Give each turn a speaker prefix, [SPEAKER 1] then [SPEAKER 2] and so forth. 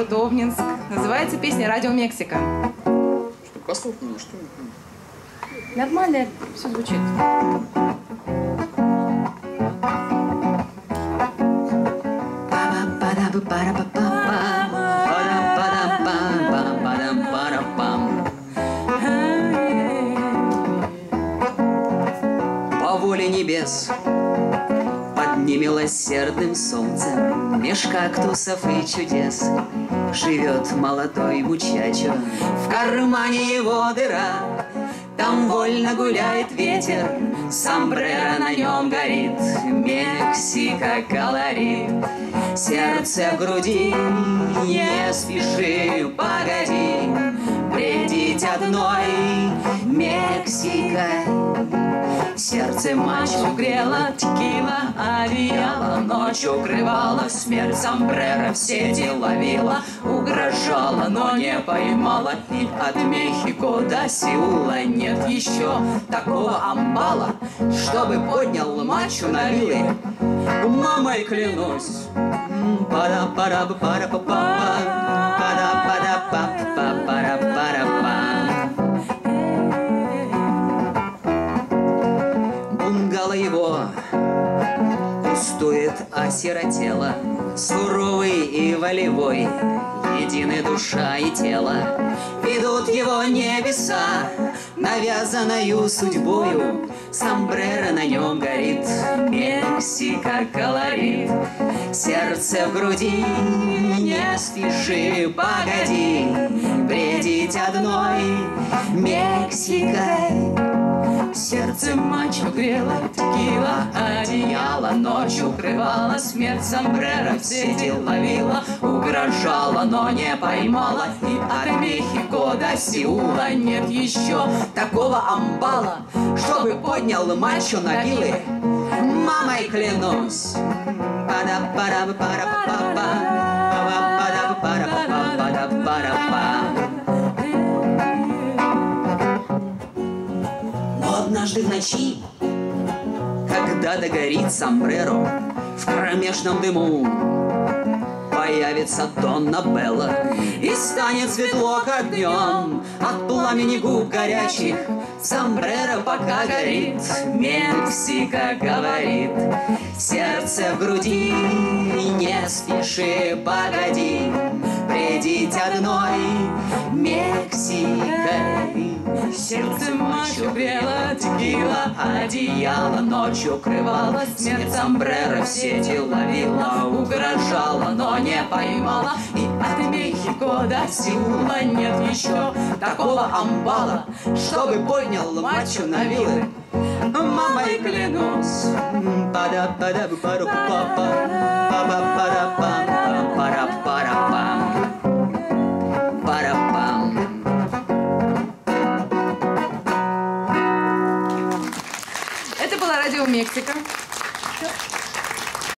[SPEAKER 1] город Обнинск. Называется песня «Радио Мексика».
[SPEAKER 2] Что, послов ну, что?
[SPEAKER 1] Нормально все звучит.
[SPEAKER 3] По воле небес немилосердным солнцем Меж кактусов и чудес. Живет молодой мучачо В кармане его дыра. Там вольно гуляет ветер Сомбреро на нем горит. Мексика колорит Сердце в груди. Не спеши, погоди Бредить одной. Мексикой Сердце мачу грела текила, одеяло Ночь укрывала, смерть сомбреро в сети ловила Угрожала, но не поймала И от Мехико до Сеула нет еще такого амбала Чтобы поднял мачу на вилы. Мамой клянусь. Пара пара пара па па пара пара Его пустует, осиротело, Суровый и волевой, едины душа и тело. Ведут его небеса, навязанную судьбою, Сомбреро на нем горит, Мексика колорит. Сердце в груди, не спеши, погоди, Бредить одной Мексикой. Сердце мачо грело текила, одеяло Ночь укрывала, смерть сомбреро в сети ловила Угрожала, но не поймала. И от Мехико до Сеула нет еще такого амбала Чтобы поднял мачо на вилы. Мамой клянусь. Пара пара однажды в ночи, когда догорит сомбреро в кромешном дыму, появится Донна Белла и станет светло, как днем от пламени губ горячих. Сомбреро пока горит, Мексика говорит, сердце в груди, не спеши, погоди, бредить одной Мексикой. Сердце мачо грело текила, одеяло ночью укрывала, смерть сомбреро в сети ловила, угрожала, но не поймала, и от Мехико до Сеула нет еще такого амбала, чтобы поднял мачо на вилы. Мамой клянусь, пада
[SPEAKER 1] Радио Мексика.